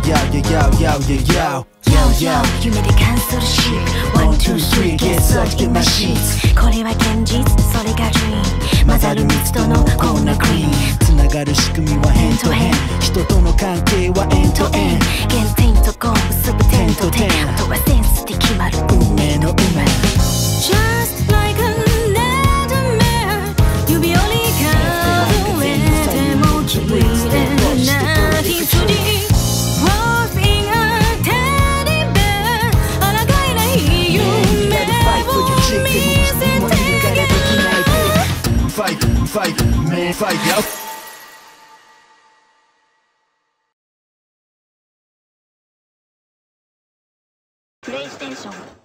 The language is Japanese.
yeah yeah yeah yeah yeah yeah yeah 夢で乾燥し One two three get sucked in my sheets これは現実それが dream 混ざる密度のこんなクリーンつながる仕組みは変と変人との関係はエンドエン原点 Fight, man, fight, yo. PlayStation